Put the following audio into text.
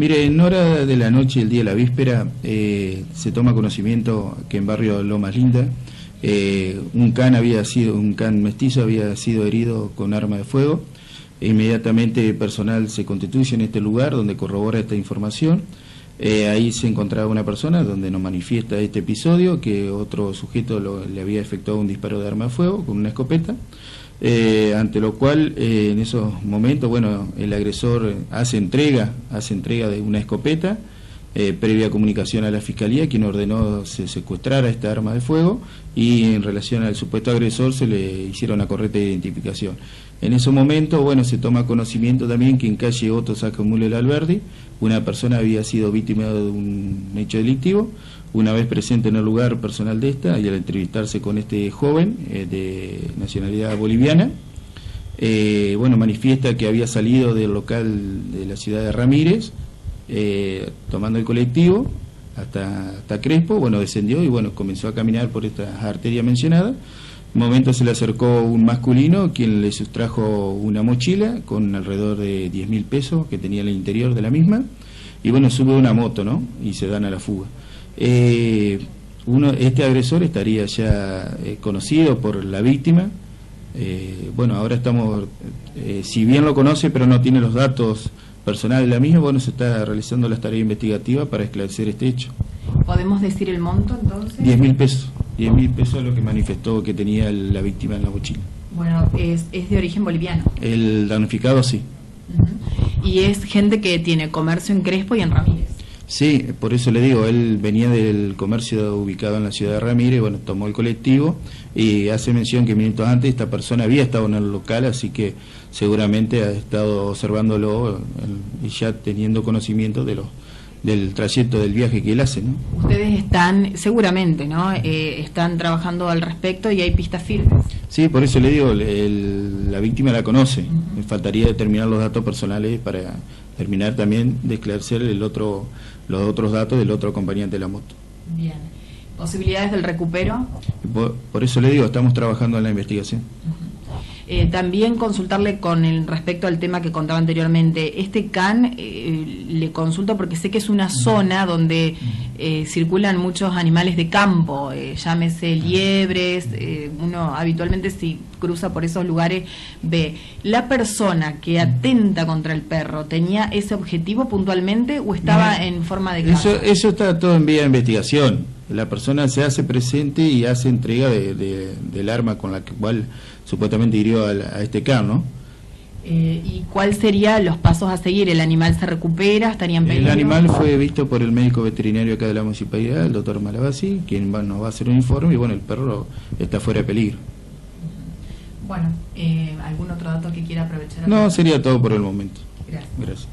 Mire, en hora de la noche, el día de la víspera, eh, se toma conocimiento que en barrio Lomas Linda eh, un can había sido, un can mestizo había sido herido con arma de fuego. Inmediatamente personal se constituye en este lugar donde corrobora esta información. Eh, ahí se encontraba una persona donde nos manifiesta este episodio que otro sujeto le había efectuado un disparo de arma de fuego con una escopeta. Eh, ante lo cual en esos momentos, bueno, el agresor hace entrega, hace entrega de una escopeta eh, previa comunicación a la Fiscalía, quien ordenó se secuestrara esta arma de fuego y en relación al supuesto agresor se le hicieron una correcta identificación. En ese momento, bueno, se toma conocimiento también que en calle Otto Sacamule Alberdi una persona había sido víctima de un hecho delictivo. Una vez presente en el lugar personal de esta y al entrevistarse con este joven eh, de nacionalidad boliviana, eh, bueno, manifiesta que había salido del local de la ciudad de Ramírez eh, tomando el colectivo hasta, hasta Crespo, bueno, descendió y bueno, comenzó a caminar por esta arteria mencionada. En un momento se le acercó un masculino quien le sustrajo una mochila con alrededor de 10 mil pesos que tenía en el interior de la misma y bueno, sube una moto, ¿no? Y se dan a la fuga. Eh, uno, este agresor estaría ya eh, conocido por la víctima. bueno, ahora estamos, si bien lo conoce, pero no tiene los datos personal de la misma, bueno, se está realizando la tarea investigativa para esclarecer este hecho. ¿Podemos decir el monto entonces? 10 mil pesos. 10 mil pesos es lo que manifestó que tenía la víctima en la mochila. Bueno, es, es de origen boliviano. El damnificado sí. Y es gente que tiene comercio en Crespo y en Ramírez. Sí, por eso le digo, él venía del comercio ubicado en la ciudad de Ramírez, bueno, tomó el colectivo y hace mención que minutos antes esta persona había estado en el local, así que seguramente ha estado observándolo y ya teniendo conocimiento de los del trayecto del viaje que él hace. ¿no? Ustedes están, seguramente, ¿no? Eh, están trabajando al respecto y hay pistas firmes. Sí, por eso le digo, la víctima la conoce. Me faltaría determinar los datos personales para terminar también de esclarecer el otro, los otros datos del otro acompañante de la moto. Bien. ¿Posibilidades del recupero? Por, eso le digo, estamos trabajando en la investigación. Eh, también consultarle con el respecto al tema que contaba anteriormente. Este CAN eh, le consulto porque sé que es una zona donde eh, circulan muchos animales de campo, llámese liebres, uno habitualmente si cruza por esos lugares ve. ¿La persona que atenta contra el perro tenía ese objetivo puntualmente o estaba en forma de Eso, eso está todo en vía de investigación. La persona se hace presente y hace entrega de, del arma con la cual supuestamente hirió a, este can, ¿no? Eh, ¿Y cuáles serían los pasos a seguir? ¿El animal se recupera? ¿Estaría en peligro? El animal fue visto por el médico veterinario acá de la municipalidad, el doctor Malabasi, quien va, nos va a hacer un informe y bueno, el perro está fuera de peligro. Bueno, eh, ¿algún otro dato que quiera aprovechar? No, sería todo por el momento. Gracias. Gracias.